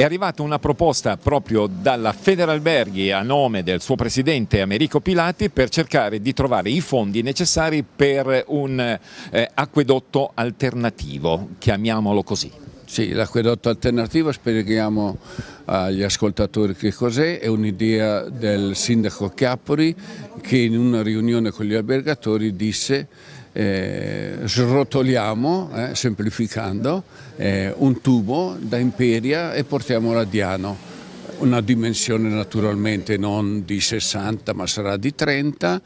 È arrivata una proposta proprio dalla Federalberghi a nome del suo presidente Americo Pilati per cercare di trovare i fondi necessari per un eh, acquedotto alternativo, chiamiamolo così. Sì, l'acquedotto alternativo spieghiamo agli ascoltatori che cos'è, è un'idea del sindaco Chiappori che in una riunione con gli albergatori disse eh, srotoliamo, eh, semplificando, eh, un tubo da Imperia e portiamolo a Diano. Una dimensione naturalmente non di 60 ma sarà di 30,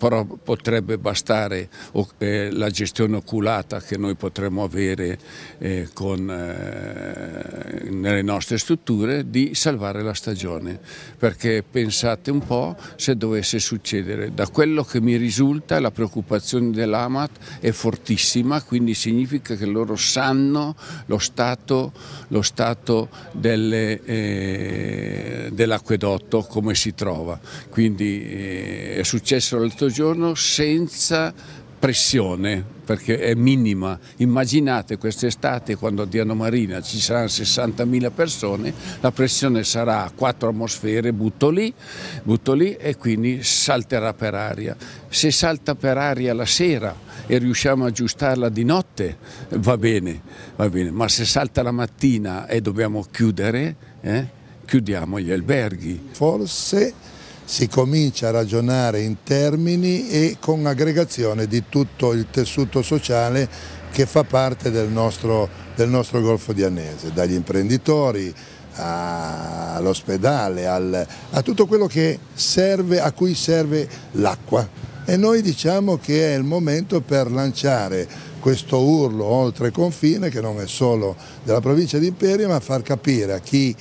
però potrebbe bastare eh, la gestione oculata che noi potremmo avere eh, con, eh, nelle nostre strutture di salvare la stagione, perché pensate un po' se dovesse succedere, da quello che mi risulta la preoccupazione dell'Amat è fortissima, quindi significa che loro sanno lo stato, lo stato eh, dell'acquedotto come si trova, quindi eh, è successo l'altro giorno senza pressione perché è minima. Immaginate quest'estate quando a Diano Marina ci saranno 60.000 persone, la pressione sarà a 4 atmosfere, butto lì, butto lì e quindi salterà per aria. Se salta per aria la sera e riusciamo a aggiustarla di notte va bene, va bene. ma se salta la mattina e dobbiamo chiudere, eh, chiudiamo gli alberghi. Forse si comincia a ragionare in termini e con aggregazione di tutto il tessuto sociale che fa parte del nostro, del nostro Golfo di Annese, dagli imprenditori all'ospedale, a tutto quello serve, a cui serve l'acqua. E noi diciamo che è il momento per lanciare questo urlo oltre confine, che non è solo della provincia di Imperia, ma far capire a chi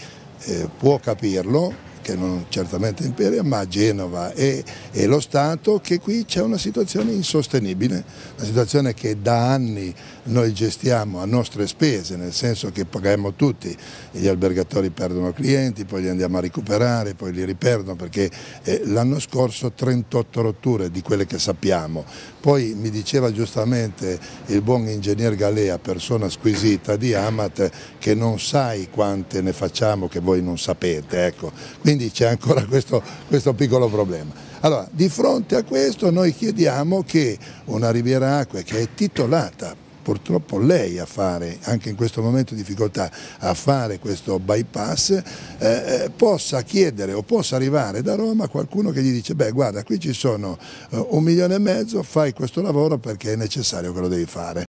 eh, può capirlo, che non certamente Imperia, ma Genova e, e lo Stato, che qui c'è una situazione insostenibile, una situazione che da anni noi gestiamo a nostre spese, nel senso che paghiamo tutti, gli albergatori perdono clienti, poi li andiamo a recuperare, poi li riperdono perché eh, l'anno scorso 38 rotture di quelle che sappiamo. Poi mi diceva giustamente il buon ingegner Galea, persona squisita di Amat, che non sai quante ne facciamo che voi non sapete. Ecco. Quindi c'è ancora questo, questo piccolo problema. Allora, di fronte a questo noi chiediamo che una Riviera Acque che è titolata purtroppo lei a fare, anche in questo momento di difficoltà, a fare questo bypass, eh, eh, possa chiedere o possa arrivare da Roma qualcuno che gli dice beh guarda qui ci sono eh, un milione e mezzo, fai questo lavoro perché è necessario che lo devi fare.